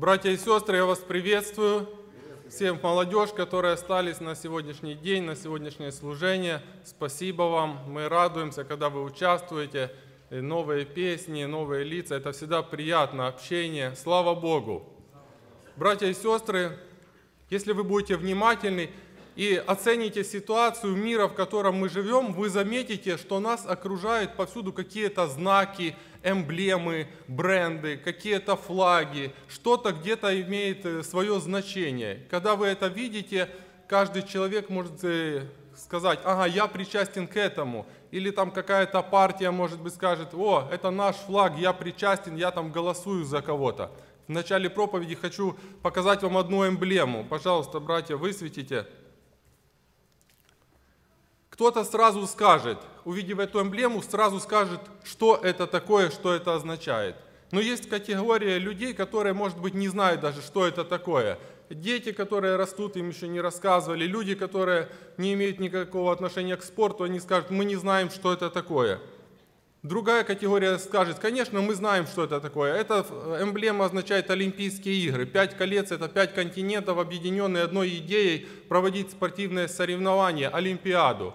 Братья и сестры, я вас приветствую. Всем молодежь, которые остались на сегодняшний день, на сегодняшнее служение. Спасибо вам. Мы радуемся, когда вы участвуете. И новые песни, новые лица. Это всегда приятно, общение. Слава Богу. Братья и сестры, если вы будете внимательны и оцените ситуацию мира, в котором мы живем, вы заметите, что нас окружают повсюду какие-то знаки, эмблемы, бренды, какие-то флаги, что-то где-то имеет э, свое значение. Когда вы это видите, каждый человек может э, сказать, ага, я причастен к этому. Или там какая-то партия, может быть, скажет, о, это наш флаг, я причастен, я там голосую за кого-то. В начале проповеди хочу показать вам одну эмблему. Пожалуйста, братья, высветите. Кто-то сразу скажет, увидев эту эмблему, сразу скажет, что это такое, что это означает. Но есть категория людей, которые, может быть, не знают даже, что это такое. Дети, которые растут, им еще не рассказывали. Люди, которые не имеют никакого отношения к спорту, они скажут, мы не знаем, что это такое. Другая категория скажет, конечно, мы знаем, что это такое. Эта эмблема означает Олимпийские игры. Пять колец – это пять континентов, объединенные одной идеей проводить спортивные соревнования, Олимпиаду.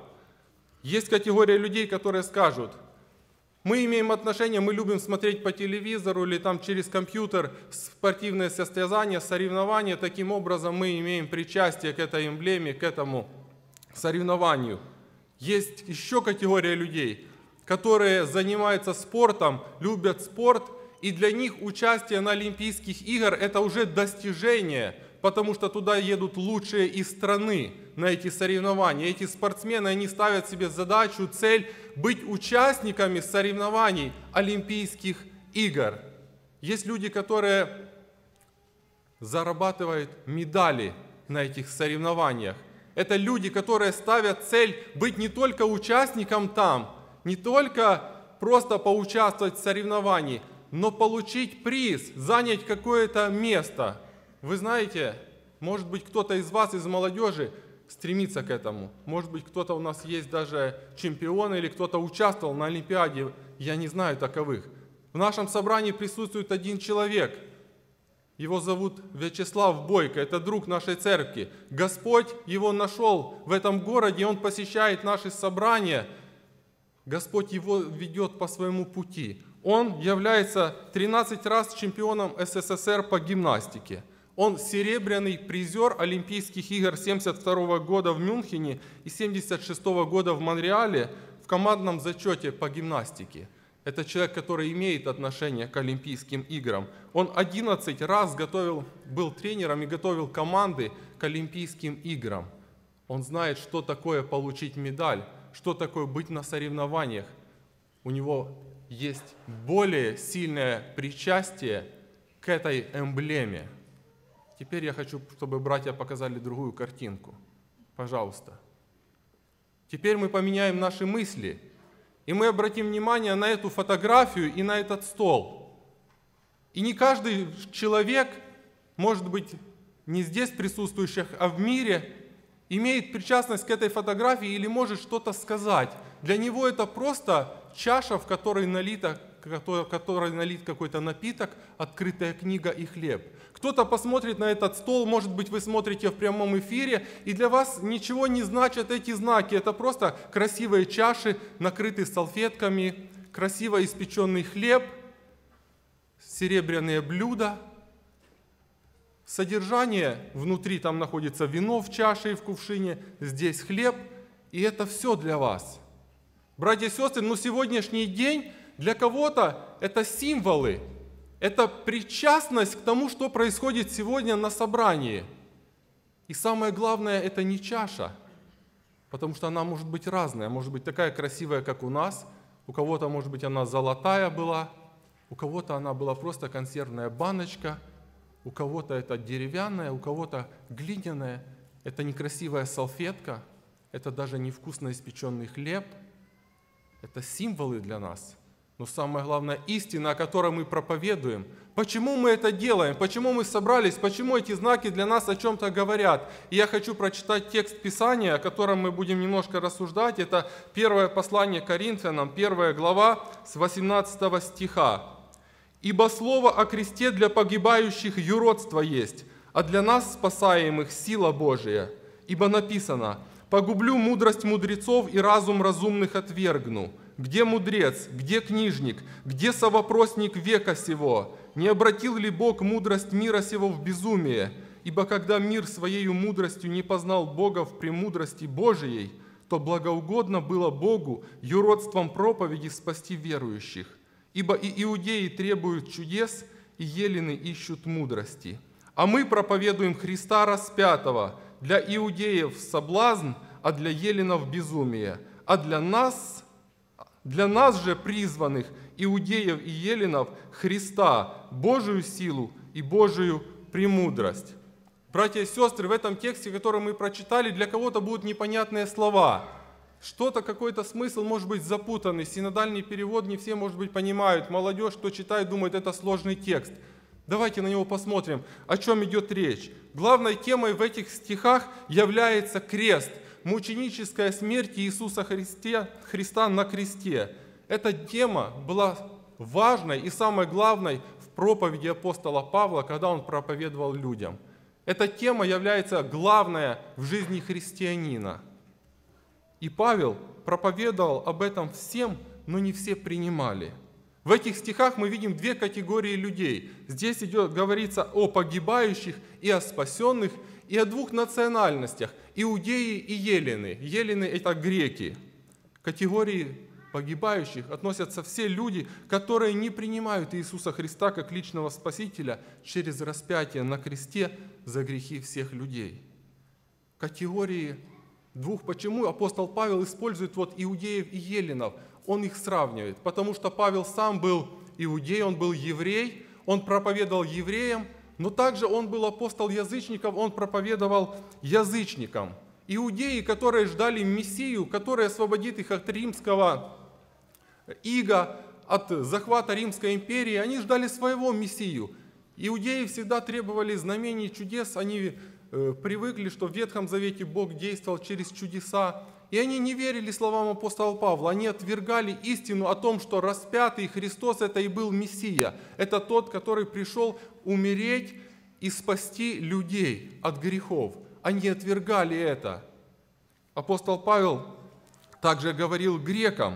Есть категория людей, которые скажут, мы имеем отношение, мы любим смотреть по телевизору или там через компьютер спортивные состязания, соревнования. Таким образом мы имеем причастие к этой эмблеме, к этому соревнованию. Есть еще категория людей, которые занимаются спортом, любят спорт, и для них участие на Олимпийских играх – это уже достижение – потому что туда едут лучшие из страны на эти соревнования. Эти спортсмены, они ставят себе задачу, цель быть участниками соревнований Олимпийских игр. Есть люди, которые зарабатывают медали на этих соревнованиях. Это люди, которые ставят цель быть не только участником там, не только просто поучаствовать в соревновании, но получить приз, занять какое-то место – вы знаете, может быть, кто-то из вас, из молодежи, стремится к этому. Может быть, кто-то у нас есть даже чемпион или кто-то участвовал на Олимпиаде. Я не знаю таковых. В нашем собрании присутствует один человек. Его зовут Вячеслав Бойко, это друг нашей церкви. Господь его нашел в этом городе, он посещает наши собрания. Господь его ведет по своему пути. Он является 13 раз чемпионом СССР по гимнастике – он серебряный призер Олимпийских игр 72 года в Мюнхене и 76 года в Монреале в командном зачете по гимнастике. Это человек, который имеет отношение к Олимпийским играм. Он 11 раз готовил, был тренером и готовил команды к Олимпийским играм. Он знает, что такое получить медаль, что такое быть на соревнованиях. У него есть более сильное причастие к этой эмблеме. Теперь я хочу, чтобы братья показали другую картинку. Пожалуйста. Теперь мы поменяем наши мысли, и мы обратим внимание на эту фотографию и на этот стол. И не каждый человек, может быть, не здесь присутствующих, а в мире, имеет причастность к этой фотографии или может что-то сказать. Для него это просто чаша, в которой налито в которой налит какой-то напиток, открытая книга и хлеб. Кто-то посмотрит на этот стол, может быть, вы смотрите в прямом эфире, и для вас ничего не значат эти знаки. Это просто красивые чаши, накрытые салфетками, красиво испеченный хлеб, серебряные блюда. Содержание внутри там находится вино в чаше и в кувшине, здесь хлеб, и это все для вас. Братья и сестры, но сегодняшний день для кого-то это символы, это причастность к тому, что происходит сегодня на собрании. И самое главное, это не чаша, потому что она может быть разная, может быть такая красивая, как у нас, у кого-то, может быть, она золотая была, у кого-то она была просто консервная баночка, у кого-то это деревянная, у кого-то глиняная, это некрасивая салфетка, это даже невкусно испеченный хлеб. Это символы для нас – но самое главное, истина, о которой мы проповедуем. Почему мы это делаем? Почему мы собрались? Почему эти знаки для нас о чем-то говорят? И я хочу прочитать текст Писания, о котором мы будем немножко рассуждать. Это первое послание Коринфянам, первая глава с 18 стиха. Ибо слово о кресте для погибающих юродство есть, а для нас, спасаемых, сила Божия. Ибо написано, «Погублю мудрость мудрецов и разум разумных отвергну». Где мудрец, где книжник, где совопросник века сего? Не обратил ли Бог мудрость мира сего в безумие? Ибо когда мир своей мудростью не познал Бога в премудрости Божией, то благоугодно было Богу юродством проповеди спасти верующих. Ибо и иудеи требуют чудес, и елены ищут мудрости. А мы проповедуем Христа распятого, для иудеев соблазн, а для еленов безумие, а для нас для нас же призванных, иудеев и еленов, Христа, Божию силу и Божию премудрость. Братья и сестры, в этом тексте, который мы прочитали, для кого-то будут непонятные слова. Что-то, какой-то смысл может быть запутанный. Синодальный перевод не все, может быть, понимают. Молодежь, кто читает, думает, это сложный текст. Давайте на него посмотрим, о чем идет речь. Главной темой в этих стихах является крест – мученическая смерть Иисуса Христе, Христа на кресте. Эта тема была важной и самой главной в проповеди апостола Павла, когда он проповедовал людям. Эта тема является главная в жизни христианина. И Павел проповедовал об этом всем, но не все принимали. В этих стихах мы видим две категории людей. Здесь идет, говорится о погибающих и о спасенных, и о двух национальностях – иудеи и елены. Елены – это греки. Категории погибающих относятся все люди, которые не принимают Иисуса Христа как личного Спасителя через распятие на кресте за грехи всех людей. Категории двух. Почему апостол Павел использует вот иудеев и еленов? Он их сравнивает, потому что Павел сам был иудей, он был еврей, он проповедовал евреям, но также он был апостол язычников, он проповедовал язычникам. Иудеи, которые ждали Мессию, который освободит их от римского ига, от захвата Римской империи, они ждали своего Мессию. Иудеи всегда требовали знамений, чудес, они э, привыкли, что в Ветхом Завете Бог действовал через чудеса, и они не верили словам апостола Павла, они отвергали истину о том, что распятый Христос это и был Мессия. Это тот, который пришел умереть и спасти людей от грехов. Они отвергали это. Апостол Павел также говорил грекам,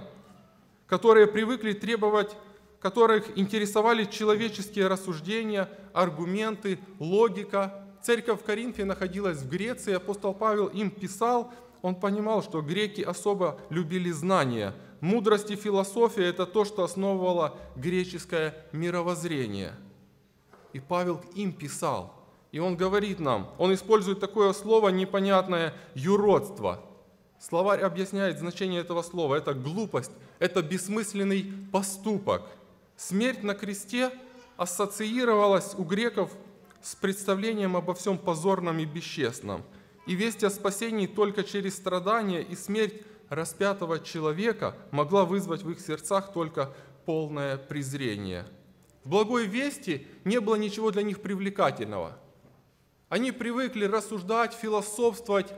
которые привыкли требовать, которых интересовали человеческие рассуждения, аргументы, логика. Церковь в Коринфе находилась в Греции, апостол Павел им писал – он понимал, что греки особо любили знания. Мудрость и философия – это то, что основывало греческое мировоззрение. И Павел им писал. И он говорит нам, он использует такое слово непонятное «юродство». Словарь объясняет значение этого слова. Это глупость, это бессмысленный поступок. Смерть на кресте ассоциировалась у греков с представлением обо всем позорном и бесчестном – и весть о спасении только через страдания и смерть распятого человека могла вызвать в их сердцах только полное презрение. В благой вести не было ничего для них привлекательного. Они привыкли рассуждать, философствовать,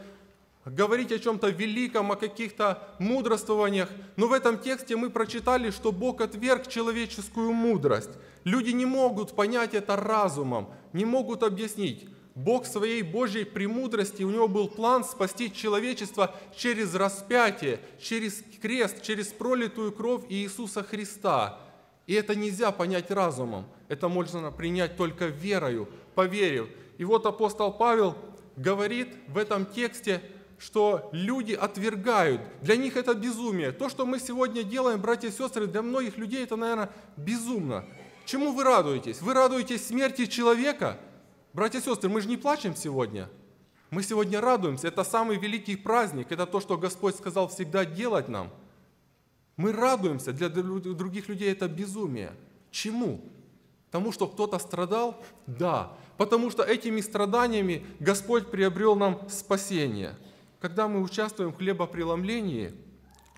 говорить о чем-то великом, о каких-то мудрствованиях. Но в этом тексте мы прочитали, что Бог отверг человеческую мудрость. Люди не могут понять это разумом, не могут объяснить. Бог своей Божьей премудрости, у него был план спасти человечество через распятие, через крест, через пролитую кровь Иисуса Христа. И это нельзя понять разумом, это можно принять только верою, поверив. И вот апостол Павел говорит в этом тексте, что люди отвергают. Для них это безумие. То, что мы сегодня делаем, братья и сестры, для многих людей это, наверное, безумно. Чему вы радуетесь? Вы радуетесь смерти человека – Братья и сестры, мы же не плачем сегодня. Мы сегодня радуемся. Это самый великий праздник. Это то, что Господь сказал всегда делать нам. Мы радуемся. Для других людей это безумие. Чему? Тому, что кто-то страдал? Да. Потому что этими страданиями Господь приобрел нам спасение. Когда мы участвуем в хлебопреломлении,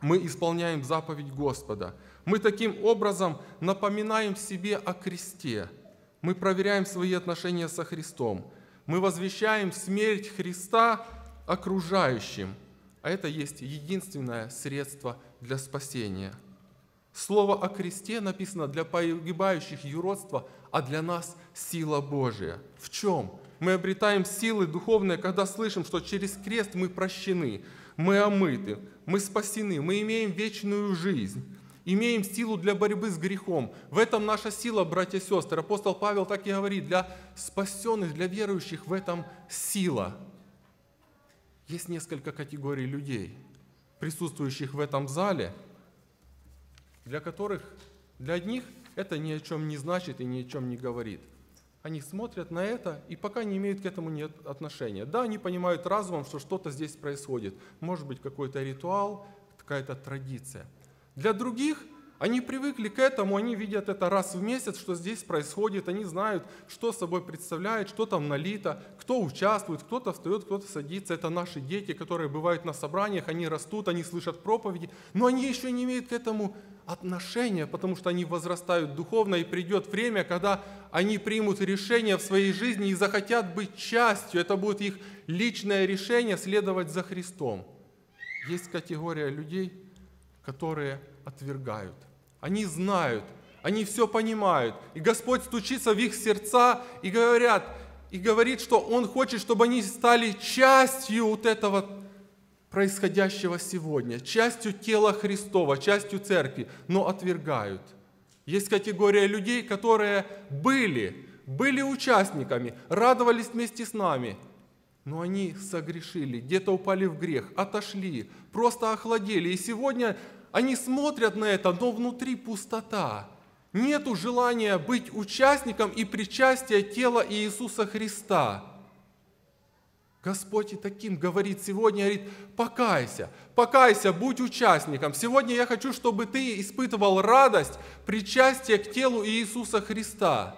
мы исполняем заповедь Господа. Мы таким образом напоминаем себе о кресте – мы проверяем свои отношения со Христом. Мы возвещаем смерть Христа окружающим. А это есть единственное средство для спасения. Слово о кресте написано для погибающих юродство, а для нас сила Божия. В чем? Мы обретаем силы духовные, когда слышим, что через крест мы прощены, мы омыты, мы спасены, мы имеем вечную жизнь имеем силу для борьбы с грехом. В этом наша сила, братья и сестры. Апостол Павел так и говорит, для спасенных, для верующих в этом сила. Есть несколько категорий людей, присутствующих в этом зале, для которых, для одних это ни о чем не значит и ни о чем не говорит. Они смотрят на это и пока не имеют к этому нет отношения. Да, они понимают разумом, что что-то здесь происходит. Может быть, какой-то ритуал, какая-то традиция. Для других они привыкли к этому, они видят это раз в месяц, что здесь происходит, они знают, что собой представляет, что там налито, кто участвует, кто-то встает, кто-то садится. Это наши дети, которые бывают на собраниях, они растут, они слышат проповеди, но они еще не имеют к этому отношения, потому что они возрастают духовно, и придет время, когда они примут решение в своей жизни и захотят быть частью. Это будет их личное решение следовать за Христом. Есть категория людей, которые отвергают. Они знают, они все понимают. И Господь стучится в их сердца и говорят, и говорит, что Он хочет, чтобы они стали частью вот этого происходящего сегодня, частью тела Христова, частью церкви, но отвергают. Есть категория людей, которые были, были участниками, радовались вместе с нами, но они согрешили, где-то упали в грех, отошли, просто охладели. И сегодня они смотрят на это, но внутри пустота. Нету желания быть участником и причастия тела Иисуса Христа. Господь и таким говорит сегодня, говорит, покайся, покайся, будь участником. Сегодня я хочу, чтобы ты испытывал радость причастия к телу Иисуса Христа.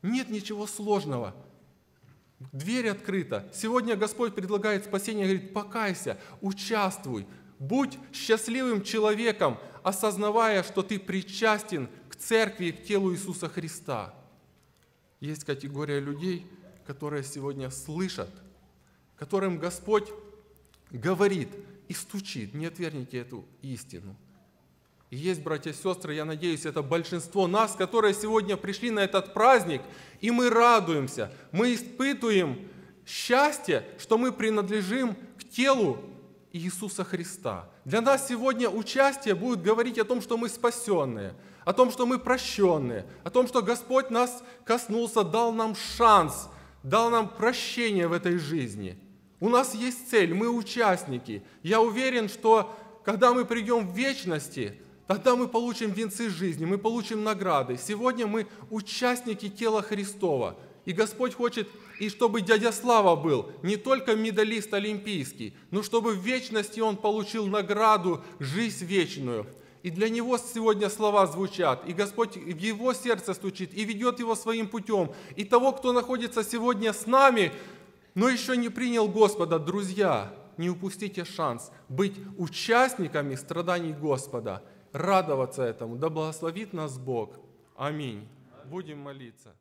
Нет ничего сложного. Дверь открыта. Сегодня Господь предлагает спасение, говорит, покайся, участвуй, Будь счастливым человеком, осознавая, что ты причастен к церкви к телу Иисуса Христа. Есть категория людей, которые сегодня слышат, которым Господь говорит и стучит. Не отвергните эту истину. И есть, братья и сестры, я надеюсь, это большинство нас, которые сегодня пришли на этот праздник, и мы радуемся, мы испытываем счастье, что мы принадлежим к телу Иисуса Христа. Для нас сегодня участие будет говорить о том, что мы спасенные, о том, что мы прощенные, о том, что Господь нас коснулся, дал нам шанс, дал нам прощение в этой жизни. У нас есть цель, мы участники. Я уверен, что когда мы придем в вечности, тогда мы получим венцы жизни, мы получим награды. Сегодня мы участники тела Христова. И Господь хочет и чтобы дядя Слава был не только медалист олимпийский, но чтобы в вечности он получил награду «Жизнь вечную». И для него сегодня слова звучат, и Господь в его сердце стучит, и ведет его своим путем. И того, кто находится сегодня с нами, но еще не принял Господа, друзья, не упустите шанс быть участниками страданий Господа, радоваться этому. Да благословит нас Бог. Аминь. Будем молиться.